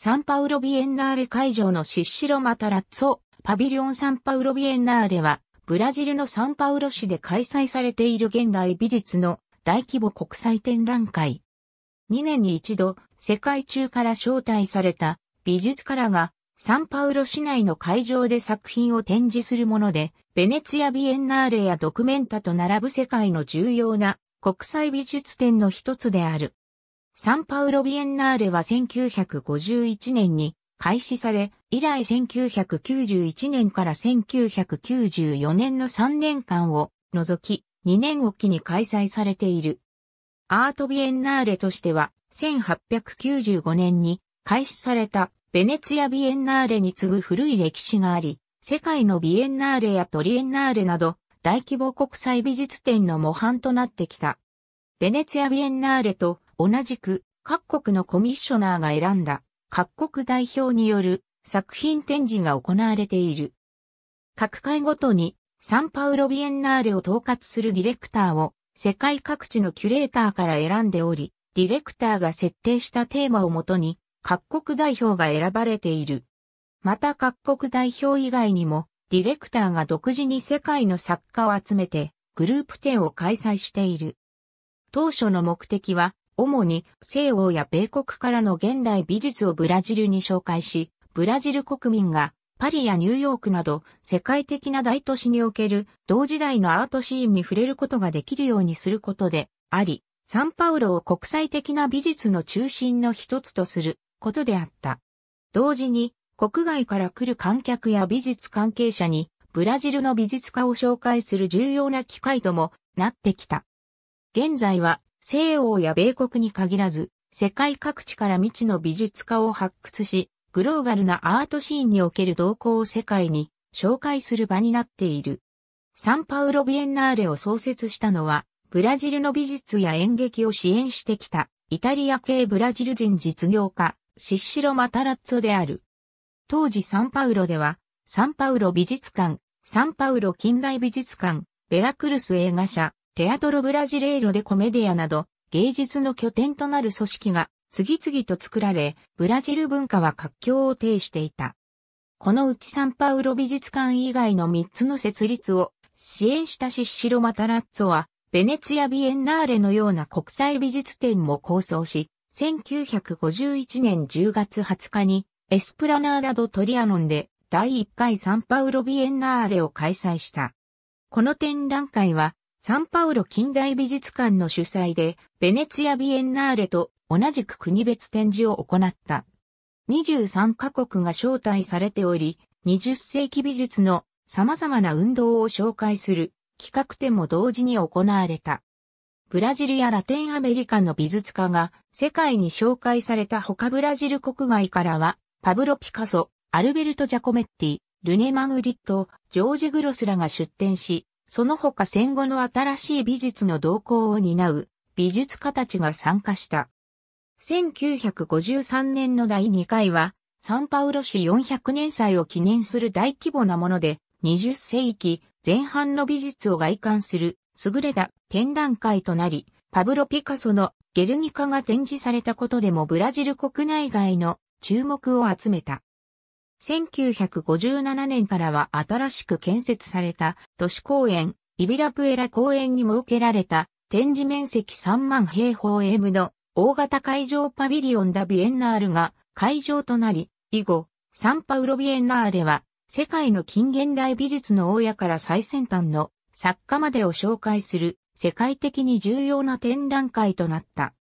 サンパウロビエンナーレ会場のシッシロマタラッツォ、パビリオンサンパウロビエンナーレは、ブラジルのサンパウロ市で開催されている現代美術の大規模国際展覧会。2年に一度、世界中から招待された美術家らがサンパウロ市内の会場で作品を展示するもので、ベネツィアビエンナーレやドクメンタと並ぶ世界の重要な国際美術展の一つである。サンパウロビエンナーレは1951年に開始され、以来1991年から1994年の3年間を除き、2年おきに開催されている。アートビエンナーレとしては、1895年に開始されたベネツィアビエンナーレに次ぐ古い歴史があり、世界のビエンナーレやトリエンナーレなど大規模国際美術展の模範となってきた。ベネツィアビエンナーレと同じく各国のコミッショナーが選んだ各国代表による作品展示が行われている。各会ごとにサンパウロビエンナーレを統括するディレクターを世界各地のキュレーターから選んでおり、ディレクターが設定したテーマをもとに各国代表が選ばれている。また各国代表以外にもディレクターが独自に世界の作家を集めてグループ展を開催している。当初の目的は主に西欧や米国からの現代美術をブラジルに紹介し、ブラジル国民がパリやニューヨークなど世界的な大都市における同時代のアートシーンに触れることができるようにすることであり、サンパウロを国際的な美術の中心の一つとすることであった。同時に国外から来る観客や美術関係者にブラジルの美術家を紹介する重要な機会ともなってきた。現在は西欧や米国に限らず、世界各地から未知の美術家を発掘し、グローバルなアートシーンにおける動向を世界に紹介する場になっている。サンパウロビエンナーレを創設したのは、ブラジルの美術や演劇を支援してきた、イタリア系ブラジル人実業家、シッシロ・マタラッツォである。当時サンパウロでは、サンパウロ美術館、サンパウロ近代美術館、ベラクルス映画社、テアトロブラジレーロでコメディアなど、芸術の拠点となる組織が次々と作られ、ブラジル文化は活況を呈していた。このうちサンパウロ美術館以外の3つの設立を支援したシッシロ・マタラッツォは、ベネツィア・ビエンナーレのような国際美術展も構想し、1951年10月20日にエスプラナーダ・ド・トリアノンで第1回サンパウロ・ビエンナーレを開催した。この展覧会はサンパウロ近代美術館の主催で、ベネツィアビエンナーレと同じく国別展示を行った。23カ国が招待されており、20世紀美術の様々な運動を紹介する企画展も同時に行われた。ブラジルやラテンアメリカの美術家が世界に紹介された他ブラジル国外からは、パブロ・ピカソ、アルベルト・ジャコメッティ、ルネ・マグリット、ジョージ・グロスらが出展し、その他戦後の新しい美術の動向を担う美術家たちが参加した。1953年の第2回は、サンパウロ市400年祭を記念する大規模なもので、20世紀前半の美術を外観する優れた展覧会となり、パブロ・ピカソのゲルニカが展示されたことでもブラジル国内外の注目を集めた。1957年からは新しく建設された都市公園、イビラプエラ公園に設けられた展示面積3万平方エムの大型会場パビリオンダビエンナールが会場となり、以後、サンパウロビエンナーレは世界の近現代美術の大家から最先端の作家までを紹介する世界的に重要な展覧会となった。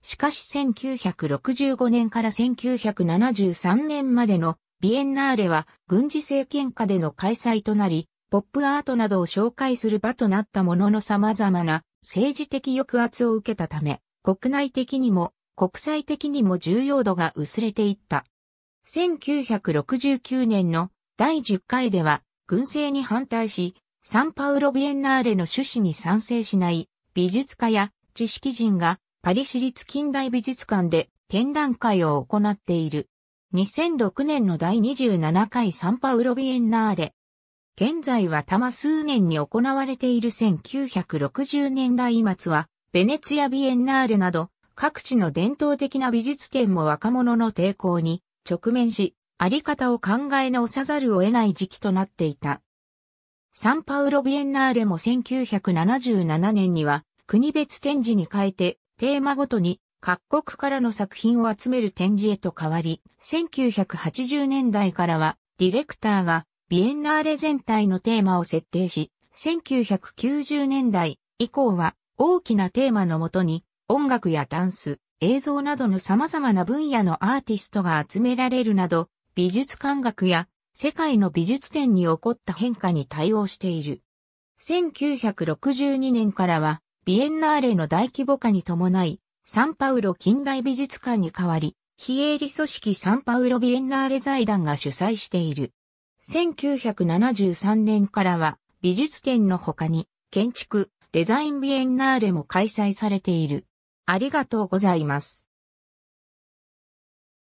しかし1965年から1973年までのビエンナーレは軍事政権下での開催となり、ポップアートなどを紹介する場となったものの様々な政治的抑圧を受けたため、国内的にも国際的にも重要度が薄れていった。1969年の第10回では軍政に反対し、サンパウロビエンナーレの趣旨に賛成しない美術家や知識人がパリ市立近代美術館で展覧会を行っている。2006年の第27回サンパウロビエンナーレ。現在は多摩数年に行われている1960年代末は、ベネツィアビエンナーレなど、各地の伝統的な美術展も若者の抵抗に直面し、あり方を考え直さざるを得ない時期となっていた。サンパウロビエンナーレも1977年には国別展示に変えてテーマごとに各国からの作品を集める展示へと変わり、1980年代からはディレクターがビエンナーレ全体のテーマを設定し、1990年代以降は大きなテーマのもとに音楽やダンス、映像などの様々な分野のアーティストが集められるなど、美術感覚や世界の美術展に起こった変化に対応している。1962年からは、ビエンナーレの大規模化に伴い、サンパウロ近代美術館に代わり、非営利組織サンパウロビエンナーレ財団が主催している。1973年からは、美術展の他に、建築、デザインビエンナーレも開催されている。ありがとうございます。